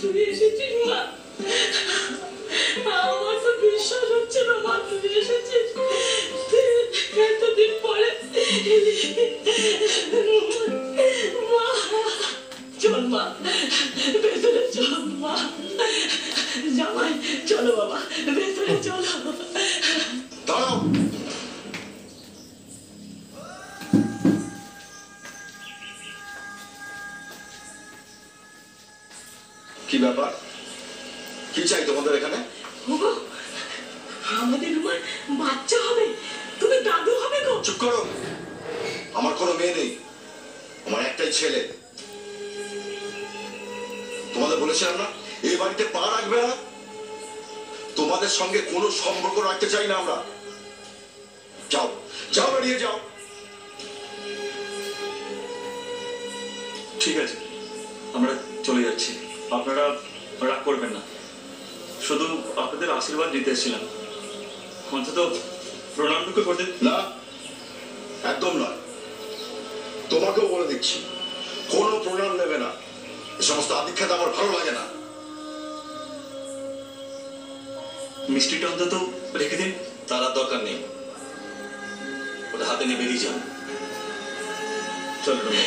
তুই এসেছিস, মা? আমার তো বিশ্বাস হচ্ছে না, মা, তুই এসেছিস? এতদিন পরে মা, চল, মা, ভেতরে চল, মা। জামাই, চলো, বাবা, ভেতরে চলো। কি ব্যাপার? কি চাই তোমাদের এখানে? আমাদের আমার বাচ্চা হবে। তুমি দাদু হবে গো। চুপ করো। আমার কোনো মেয়ে নেই। আমার একটাই ছেলে। তোমাদের বলেছিলাম না? এই বাড়িতে পা রাখবে না? তোমাদের সঙ্গে কোনো সম্পর্ক রাখতে চাই না আমরা। যাও যাও বেরিয়ে যাও। ঠিক আছে আমরা চলে যাচ্ছি। আপনারা রাগ করবেন না। শুধু আপনাদের আশীর্বাদ দিতে এসেছিলাম। অন্তত প্রণামটুকু করতে না একদম নয়। তোমাকেও বলে দিচ্ছি কোনো প্রণাম নেবে না। এ সমস্ত আদিক্ষাতে আমার ভালো লাগে না। মিষ্টিটা অন্তত রেখে দিন। তার আর দরকার নেই। ওটা হাতে নিয়ে বেরিয়ে যান চলো রুমে।